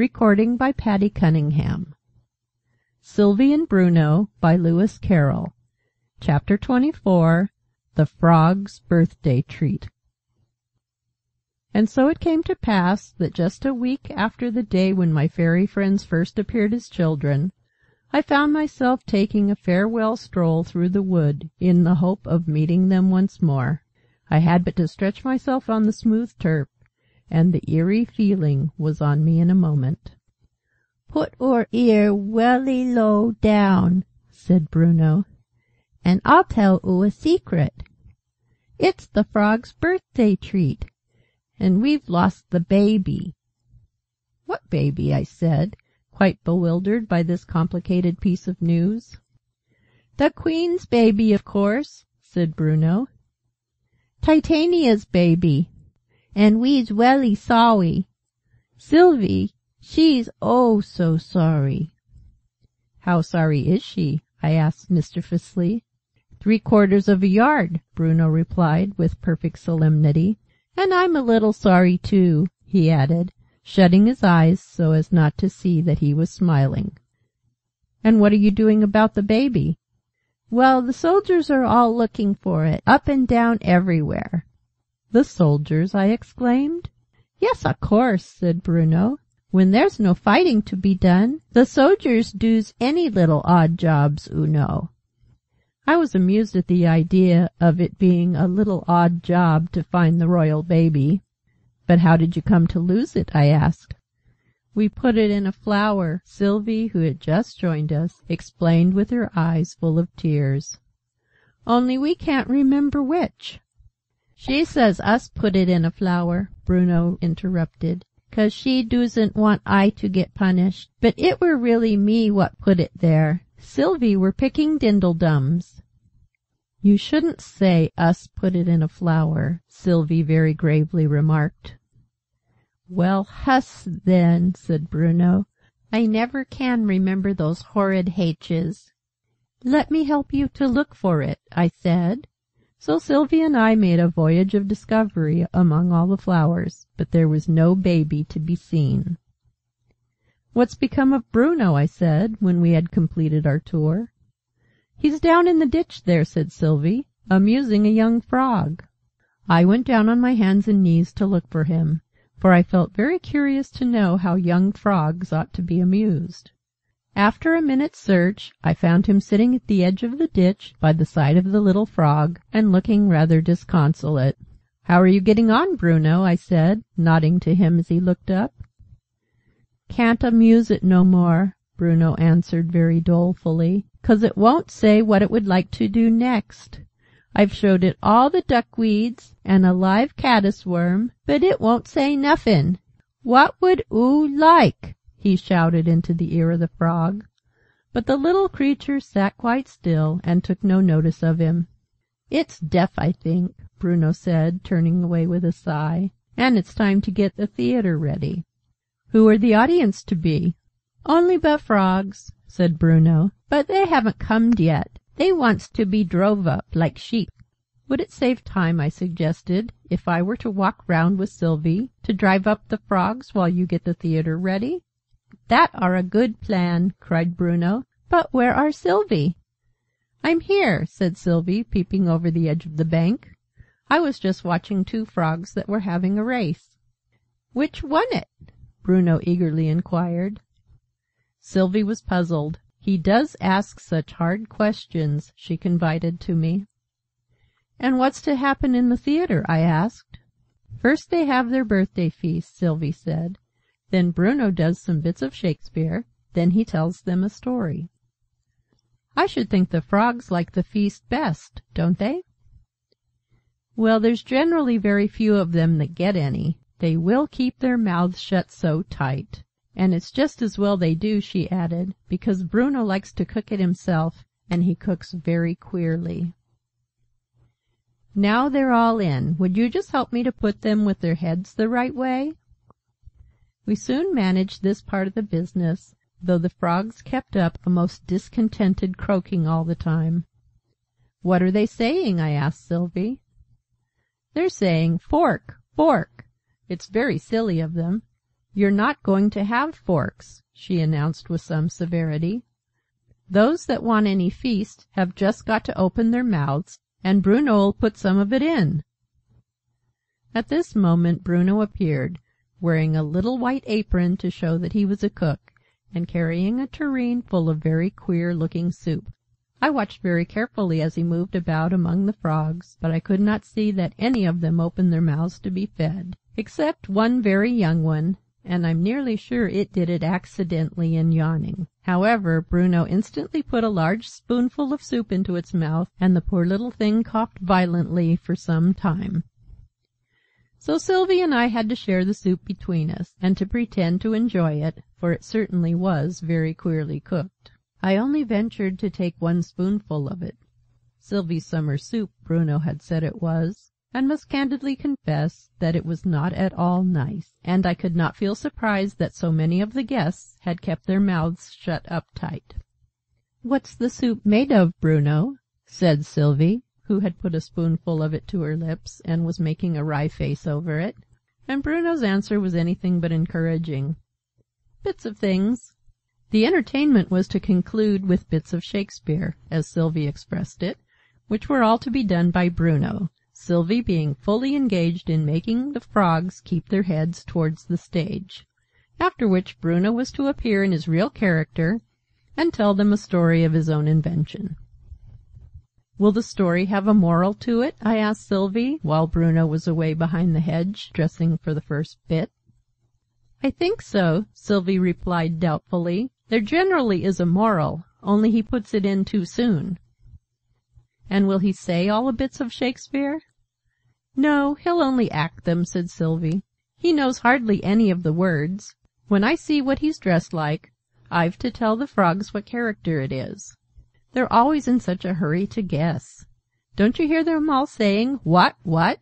Recording by Patty Cunningham. Sylvie and Bruno by Lewis Carroll. Chapter 24 The Frog's Birthday Treat And so it came to pass that just a week after the day when my fairy friends first appeared as children, I found myself taking a farewell stroll through the wood in the hope of meeting them once more. I had but to stretch myself on the smooth turf and the eerie feeling was on me in a moment. "Put oor ear welly low down," said Bruno, "and I'll tell oo a secret. It's the Frog's birthday treat, and we've lost the baby." "What baby?" I said, quite bewildered by this complicated piece of news. "The Queen's baby, of course," said Bruno. "Titania's baby and we's welly sorry. Sylvie, she's oh so sorry." "How sorry is she?" I asked mischievously. "Three quarters of a yard," Bruno replied with perfect solemnity. "And I'm a little sorry too," he added, shutting his eyes so as not to see that he was smiling. "And what are you doing about the baby?" "Well, the soldiers are all looking for it, up and down everywhere. "The soldiers!" I exclaimed. "Yes, a course," said Bruno. "When there's no fighting to be done, the soldiers doos any little odd jobs, oo know." I was amused at the idea of it being a little odd job to find the Royal baby. "But how did you come to lose it?" I asked. "We put it in a flower," Sylvie, who had just joined us, explained with her eyes full of tears. "Only we can't remember which." "She says us put it in a flower," Bruno interrupted, "'cause she doosn't want I to get punished. But it were really me what put it there. Sylvie were picking dindledums." "You shouldn't say us put it in a flower," Sylvie very gravely remarked. "Well, huss, then," said Bruno. "I never can remember those horrid H's." "Let me help you to look for it," I said. So Sylvie and I made a voyage of discovery among all the flowers, but there was no baby to be seen. "What's become of Bruno?" I said, when we had completed our tour. "He's down in the ditch there," said Sylvie, "amusing a young frog." I went down on my hands and knees to look for him, for I felt very curious to know how young frogs ought to be amused. After a minute's search, I found him sitting at the edge of the ditch, by the side of the little Frog, and looking rather disconsolate. "How are you getting on, Bruno?" I said, nodding to him as he looked up. "Can't amuse it no more," Bruno answered very dolefully, "'cause it won't say what it would like to do next. I've showed it all the duckweeds, and a live caddis worm, but it won't say nuffin. What would oo like?" He shouted into the ear of the Frog. But the little creature sat quite still, and took no notice of him. "It's deaf, I think," Bruno said, turning away with a sigh, "and it's time to get the theatre ready." "Who are the audience to be?" "Only but frogs," said Bruno, "but they haven't comed yet. They wants to be drove up, like sheep." "Would it save time," I suggested, "if I were to walk round with Sylvie, to drive up the frogs while you get the theatre ready?" "That are a good plan!" cried Bruno. "But where are Sylvie?" "I'm here," said Sylvie, peeping over the edge of the bank. "I was just watching two frogs that were having a race." "Which won it?" Bruno eagerly inquired. Sylvie was puzzled. "He does ask such hard questions," she confided to me. "And what's to happen in the theatre?" I asked. "First they have their birthday feast," Sylvie said. Then Bruno does some bits of Shakespeare. Then he tells them a story. I should think the frogs like the feast best, don't they? Well, there's generally very few of them that get any. They will keep their mouths shut so tight. And it's just as well they do, she added, because Bruno likes to cook it himself, and he cooks very queerly. Now they're all in. Would you just help me to put them with their heads the right way? We soon managed this part of the business, though the frogs kept up a most discontented croaking all the time. "What are they saying?" I asked Sylvie. "They're saying 'Fork! Fork!' It's very silly of them. "You're not going to have forks," she announced with some severity. "Those that want any feast have just got to open their mouths and Bruno'll put some of it in." At this moment Bruno appeared, wearing a little white apron to show that he was a cook, and carrying a tureen full of very queer looking soup. I watched very carefully as he moved about among the Frogs, but I could not see that any of them opened their mouths to be fed, except one very young one and I'm nearly sure it did it accidentally in yawning. However, Bruno instantly put a large spoonful of soup into its mouth, and the poor little thing coughed violently for some time. So Sylvie and I had to share the soup between us, and to pretend to enjoy it, for it certainly was very queerly cooked. I only ventured to take one spoonful of it. Sylvie's summer soup, Bruno had said it was and must candidly confess that it was not at all nice, and I could not feel surprised that so many of the guests had kept their mouths shut up tight. "What's the soup made of, Bruno?" said Sylvie, who had put a spoonful of it to her lips, and was making a wry face over it, and Bruno's answer was anything but encouraging. "Bits of things." The entertainment was to conclude with bits of Shakespeare, as Sylvie expressed it, which were all to be done by Bruno. Sylvie being fully engaged in making the Frogs keep their heads towards the stage, after which Bruno was to appear in his real character and tell them a story of his own invention. "Will the story have a moral to it?" I asked Sylvie, while Bruno was away behind the hedge, dressing for the first bit. "I think so," Sylvie replied doubtfully. "There generally is a moral, only he puts it in too soon." "And will he say all the bits of Shakespeare?" "No, he'll only act them," said Sylvie. "He knows hardly any of the words. When I see what he's dressed like, I've to tell the Frogs what character it is. They're always in such a hurry to guess. Don't you hear them all saying 'What? What?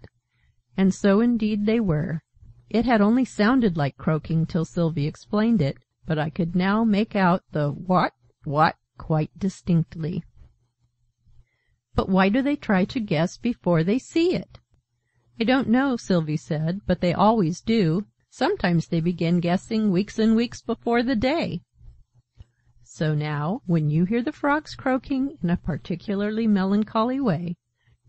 And so indeed they were. It had only sounded like croaking till Sylvie explained it, but I could now make out the? What?' What" quite distinctly. "But why do they try to guess before they see it?" "I don't know," Sylvie said, "but they always do. Sometimes they begin guessing weeks and weeks before the day. So now, when you hear the Frogs croaking in a particularly melancholy way,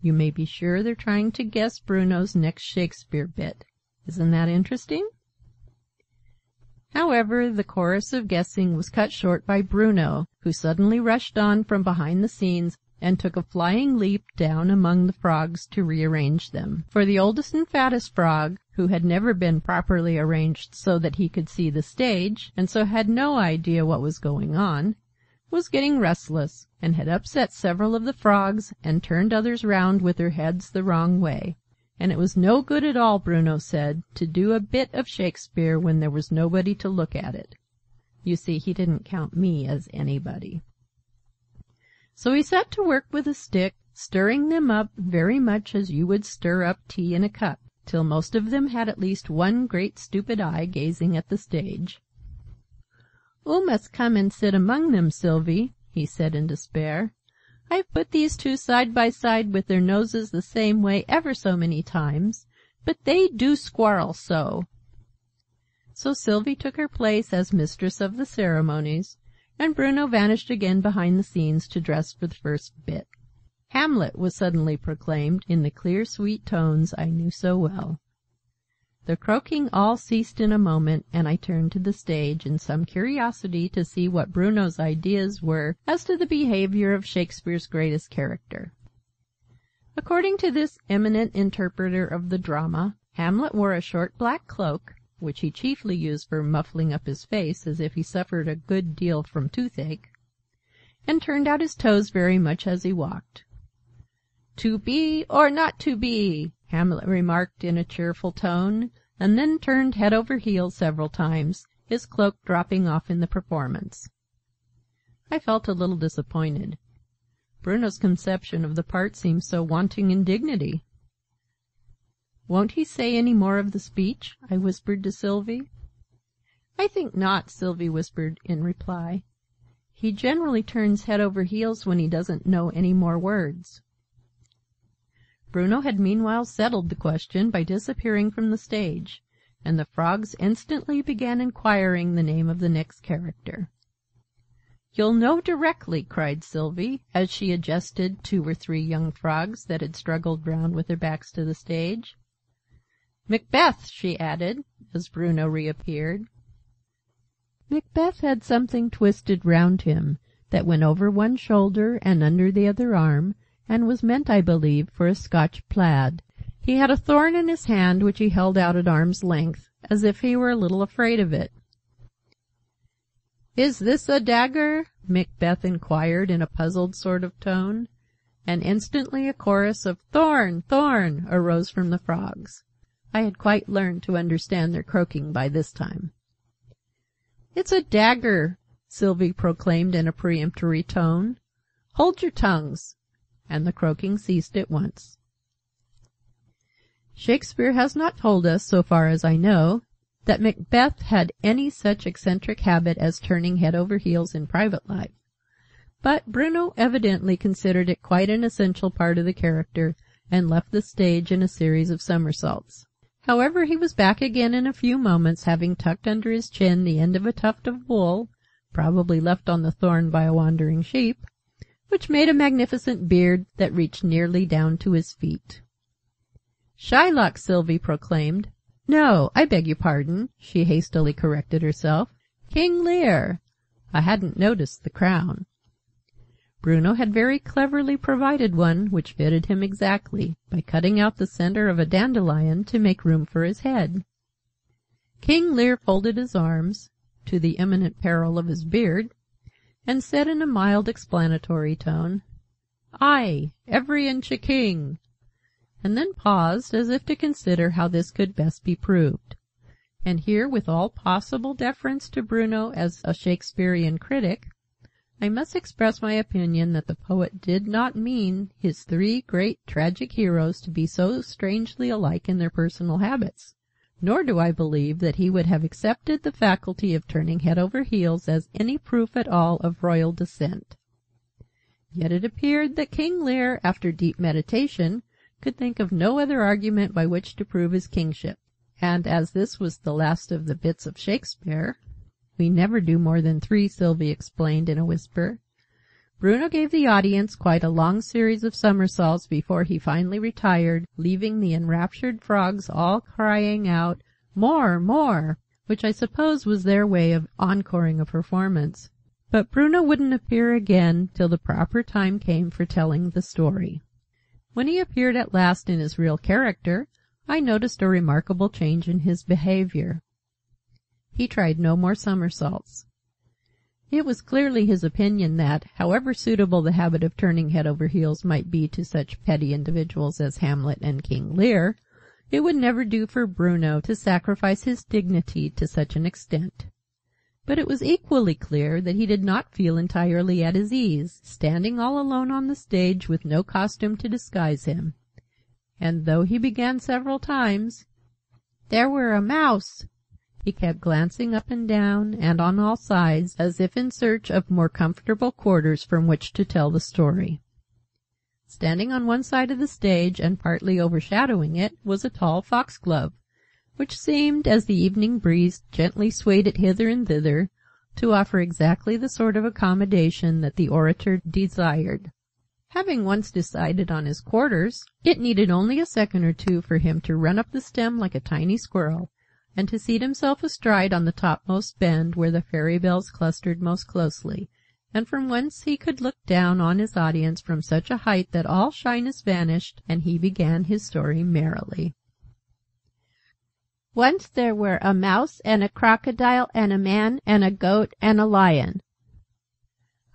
you may be sure they're trying to guess Bruno's next Shakespeare bit. Isn't that interesting?" However, the chorus of guessing was cut short by Bruno, who suddenly rushed on from behind the scenes and took a flying leap down among the Frogs to rearrange them, for the oldest and fattest Frog, who had never been properly arranged so that he could see the stage, and so had no idea what was going on, was getting restless, and had upset several of the Frogs and turned others round with their heads the wrong way, and it was no good at all, Bruno said, to do a bit of Shakespeare when there was nobody to look at it. You see, he didn't count me as anybody. So he set to work with a stick, stirring them up very much as you would stir up tea in a cup, till most of them had at least one great stupid eye gazing at the stage. "Oo must come and sit among them, Sylvie," he said in despair. "I've put these two side by side with their noses the same way ever so many times, but they do squarrel so." So Sylvie took her place as mistress of the ceremonies and Bruno vanished again behind the scenes to dress for the first bit. Hamlet was suddenly proclaimed in the clear sweet tones I knew so well. The croaking all ceased in a moment, and I turned to the stage in some curiosity to see what Bruno's ideas were as to the behaviour of Shakespeare's greatest character. According to this eminent interpreter of the drama, Hamlet wore a short black cloak, which he chiefly used for muffling up his face as if he suffered a good deal from toothache, and turned out his toes very much as he walked. "To be or not to be?" Hamlet remarked in a cheerful tone, and then turned head over heels several times, his cloak dropping off in the performance. I felt a little disappointed. Bruno's conception of the part seemed so wanting in dignity. "Won't he say any more of the speech?" I whispered to Sylvie. "I think not," Sylvie whispered in reply. "He generally turns head over heels when he doesn't know any more words." Bruno had meanwhile settled the question by disappearing from the stage, and the Frogs instantly began inquiring the name of the next character. "You'll know directly!" cried Sylvie, as she adjusted two or three young Frogs that had struggled round with their backs to the stage. "Macbeth!" she added, as Bruno reappeared. Macbeth had something twisted round him, that went over one shoulder and under the other arm, and was meant, I believe, for a Scotch plaid. He had a thorn in his hand, which he held out at arm's length, as if he were a little afraid of it. "Is this a dagger?" Macbeth inquired in a puzzled sort of tone, and instantly a chorus of "Thorn! Thorn!" arose from the Frogs. I had quite learned to understand their croaking by this time. "It's a dagger!" Sylvie proclaimed in a peremptory tone. "Hold your tongues!" And the croaking ceased at once. Shakespeare has not told us, so far as I know, that Macbeth had any such eccentric habit as turning head over heels in private life, but Bruno evidently considered it quite an essential part of the character, and left the stage in a series of somersaults. However, he was back again in a few moments, having tucked under his chin the end of a tuft of wool (probably left on the thorn by a wandering sheep), which made a magnificent beard that reached nearly down to his feet. "Shylock!" Sylvie proclaimed. "No, I beg your pardon," she hastily corrected herself. "King Lear!" I hadn't noticed the crown. Bruno had very cleverly provided one which fitted him exactly, by cutting out the centre of a dandelion to make room for his head. King Lear folded his arms (to the imminent peril of his beard) and said in a mild explanatory tone, "Ay, every inch a king!" and then paused, as if to consider how this could best be proved. And here, with all possible deference to Bruno as a Shakespearean critic, I must express my opinion that the poet did not mean his three great tragic heroes to be so strangely alike in their personal habits, nor do I believe that he would have accepted the faculty of turning head over heels as any proof at all of royal descent. Yet it appeared that King Lear, after deep meditation, could think of no other argument by which to prove his kingship, and as this was the last of the bits of Shakespeare (we never do more than three, Sylvie explained in a whisper), Bruno gave the audience quite a long series of somersaults before he finally retired, leaving the enraptured Frogs all crying out "More! More!" which I suppose was their way of encoring a performance. But Bruno wouldn't appear again till the proper time came for telling the story. When he appeared at last in his real character, I noticed a remarkable change in his behaviour. He tried no more somersaults. It was clearly his opinion that, however suitable the habit of turning head over heels might be to such petty individuals as Hamlet and King Lear, it would never do for Bruno to sacrifice his dignity to such an extent. But it was equally clear that he did not feel entirely at his ease, standing all alone on the stage with no costume to disguise him; and though he began several times, "There were a mouse," he kept glancing up and down, and on all sides, as if in search of more comfortable quarters from which to tell the story. Standing on one side of the stage, and partly overshadowing it, was a tall foxglove which seemed, as the evening breeze gently swayed it hither and thither, to offer exactly the sort of accommodation that the orator desired. Having once decided on his quarters, it needed only a second or two for him to run up the stem like a tiny squirrel, and to seat himself astride on the topmost bend where the fairy bells clustered most closely, and from whence he could look down on his audience from such a height that all shyness vanished, and he began his story merrily. Once there were a mouse and a crocodile and a man and a goat and a lion.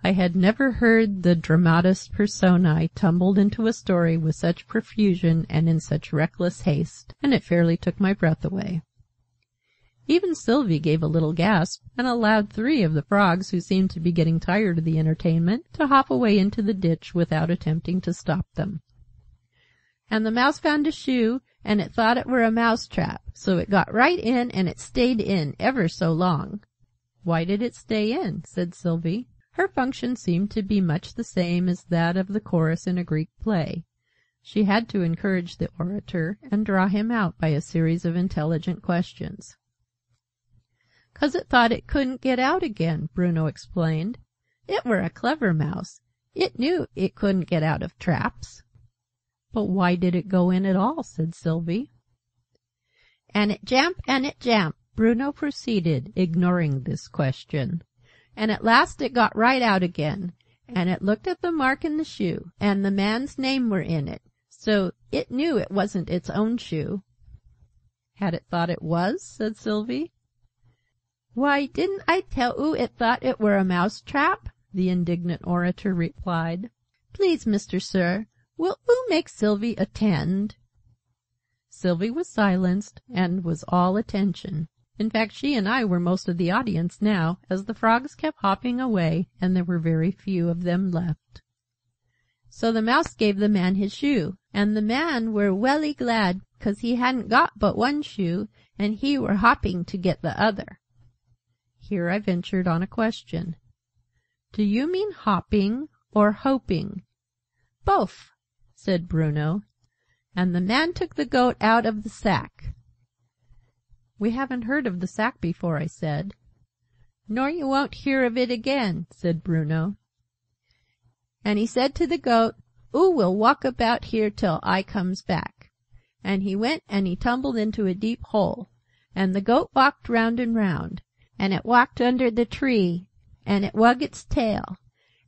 I had never heard the dramatis personae tumbled into a story with such profusion and in such reckless haste, and it fairly took my breath away. Even Sylvie gave a little gasp, and allowed three of the Frogs, who seemed to be getting tired of the entertainment, to hop away into the ditch without attempting to stop them. And the mouse found a shoe, and it thought it were a mouse trap, so it got right in, and it stayed in ever so long." "Why did it stay in?" said Sylvie. Her function seemed to be much the same as that of the chorus in a Greek play. She had to encourage the orator and draw him out by a series of intelligent questions. "'Cause it thought it couldn't get out again," Bruno explained. "It were a clever Mouse. It knew it couldn't get out of traps." "But why did it go in at all?" said Sylvie. "And it jamp and it jamp," Bruno proceeded, ignoring this question. "And at last it got right out again. And it looked at the mark in the shoe, and the man's name were in it. So it knew it wasn't its own shoe." "Had it thought it was?" said Sylvie. "Why, didn't I tell oo it thought it were a mouse trap?" the indignant orator replied. "Please, Mister Sir, will oo make Sylvie attend?" Sylvie was silenced, and was all attention. In fact she and I were most of the audience now, as the Frogs kept hopping away, and there were very few of them left. So the Mouse gave the Man his shoe, and the Man were welly glad, 'cause he hadn't got but one shoe, and he were hopping to get the other." Here I ventured on a question. "Do you mean hopping or hoping?" "Bofe," said Bruno. "And the Man took the Goat out of the sack." "We haven't heard of the sack before," I said. "Nor you won't hear of it again," said Bruno. And he said to the Goat, "Oo will walk about here till I comes back." And he went and he tumbled into a deep hole. And the Goat walked round and round. And it walked under the tree. And it wug its tail.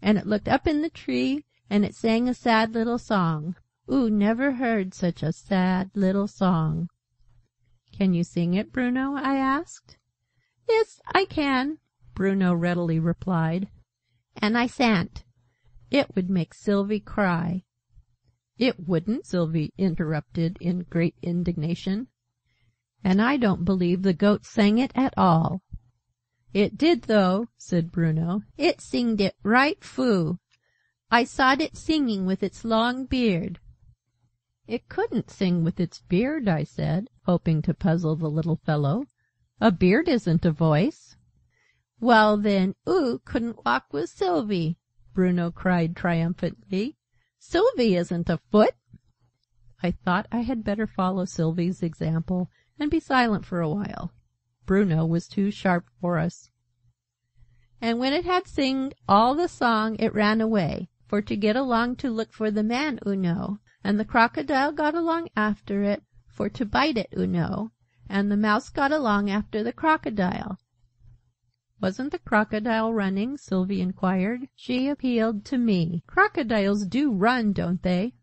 And it looked up in the tree. And it sang a sad little song. Oo never heard such a sad little song. "Can you sing it, Bruno?" I asked. "Yes, I can," Bruno readily replied. "And I sa'n't. It would make Sylvie cry." "It wouldn't!" Sylvie interrupted in great indignation. "And I don't believe the Goat sang it at all." "It did though!" said Bruno. "It singed it right foo! I sawed it singing with its long beard." "It couldn't sing with its beard," I said, hoping to puzzle the little fellow. "A beard isn't a voice." "Well then, oo couldn't walk with Sylvie!" Bruno cried triumphantly. "Sylvie isn't a foot!" I thought I had better follow Sylvie's example, and be silent for a while. Bruno was too sharp for us. "And when it had singed all the song, it ran away, for to get along to look for the Man, know. And the Crocodile got along after it, for to bite it, know. And the Mouse got along after the Crocodile. "Wasn't the Crocodile running?" Sylvie enquired. She appealed to me. "Crocodiles do run, don't they?"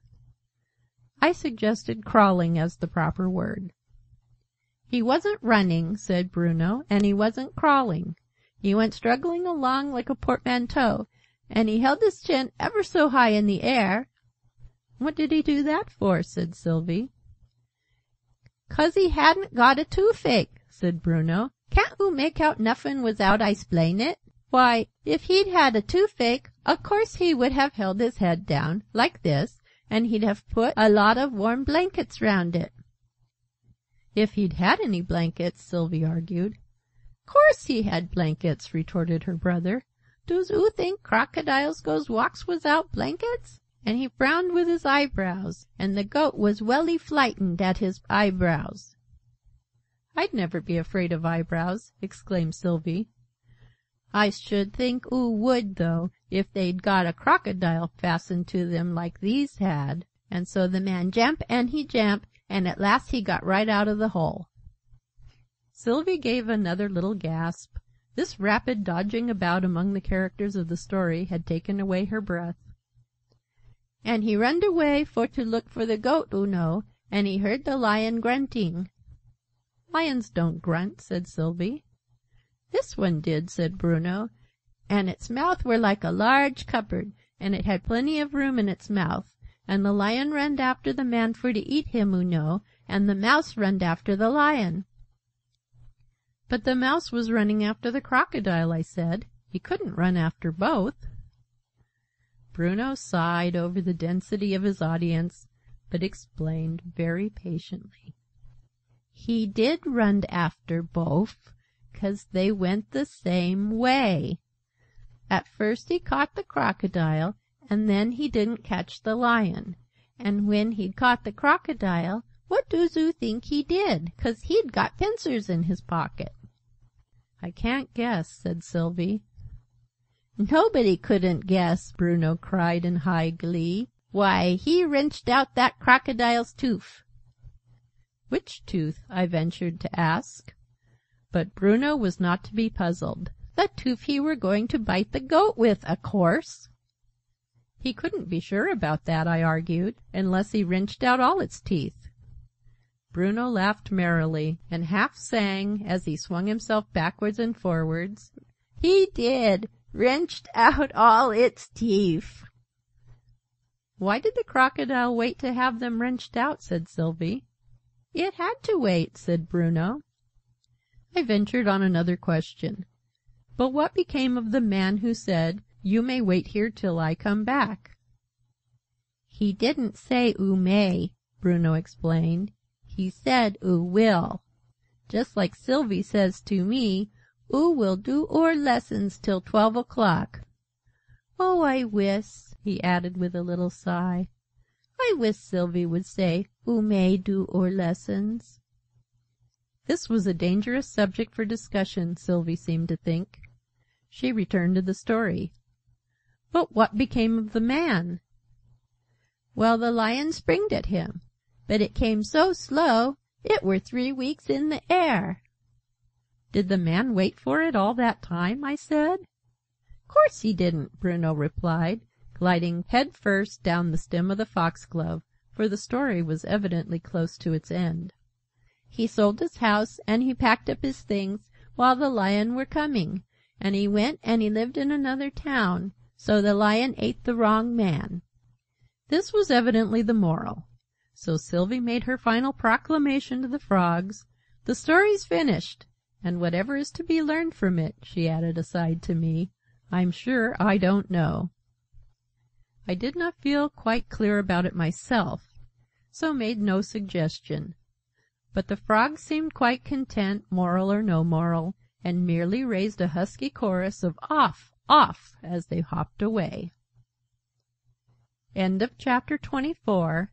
I suggested crawling as the proper word. "He wasn't running," said Bruno, "and he wasn't crawling. He went struggling along like a portmanteau, and he held his chin ever so high in the air." "What did he do that for?" said Sylvie. "'Cause he hadn't got a toothache," said Bruno. Can't oo make out nuffin without I 'splain it? Why, if he'd had a toothache, a course he would have held his head down, like this, and he'd have put a lot of warm blankets round it." "If he'd had any blankets," Sylvie argued. "Course he had blankets!" retorted her brother. "Doos oo think crocodiles goes walks wizout blankets?" And he frowned with his eyebrows, and the Goat was welly flightened at his eyebrows. "I'd never be afraid of eyebrows!" exclaimed Sylvie. "I should think oo would, though, if they'd got a crocodile fastened to them like these had!" And so the Man jamp and he jamp, and at last he got right out of the hole. Sylvie gave another little gasp. This rapid dodging about among the characters of the story had taken away her breath. "And he runned away for to look for the Goat, oo know, and he heard the Lion grunting. "Lions don't grunt," said Sylvie. "This one did," said Bruno. "And its mouth were like a large cupboard, and it had plenty of room in its mouth. And the Lion runned after the Man for to eat him, oo know, and the Mouse runned after the Lion." "But the Mouse was running after the Crocodile," I said. "He couldn't run after both." Bruno sighed over the density of his audience, but explained very patiently. He did run after bofe, 'cause they went the same way. At first he caught the Crocodile, and then he didn't catch the Lion. And when he'd caught the Crocodile, what doos oo think he did, 'cause he'd got pincers in his pocket?" "I can't guess," said Sylvie. "Nobody couldn't guess!" Bruno cried in high glee. "Why, he wrenched out that Crocodile's toof!" "Which tooth?" I ventured to ask. But Bruno was not to be puzzled. "The toof he were going to bite the Goat with, a course!" "He couldn't be sure about that," I argued, "unless he wrenched out all its teeth." Bruno laughed merrily, and half sang, as he swung himself backwards and forwards, "He did! Wrenched out all its teef!" "Why did the Crocodile wait to have them wrenched out?" said Sylvie. "It had to wait," said Bruno. I ventured on another question. "But what became of the Man who said 'You may wait here till I come back'?" "He didn't say 'oo may,'" Bruno explained. "He said 'oo will.' Just like Sylvie says to me 'Oo will do oor lessons till twelve o'clock.' Oh, I wis," he added with a little sigh, "I wis Sylvie would say 'Oo may do oor lessons.'" This was a dangerous subject for discussion, Sylvie seemed to think. She returned to the story. "But what became of the Man?" "Well, the Lion springed at him. But it came so slow, it were three weeks in the air." "Did the Man wait for it all that time?" I said. "Course he didn't!" Bruno replied, gliding head first down the stem of the Foxglove, for the story was evidently close to its end. "He sold his house, and he packed up his things, while the Lion were coming, and he went and he lived in another town. So the Lion ate the wrong Man." This was evidently the Moral. So Sylvie made her final proclamation to the Frogs. "The story's finished! And whatever is to be learned from it," she added aside to me, "I'm sure I don't know." I did not feel quite clear about it myself, so made no suggestion. But the Frogs seemed quite content, Moral or no Moral, and merely raised a husky chorus of "Off! Off!" as they hopped away. End of chapter XXV.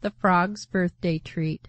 The Frogs' Birthday Treat.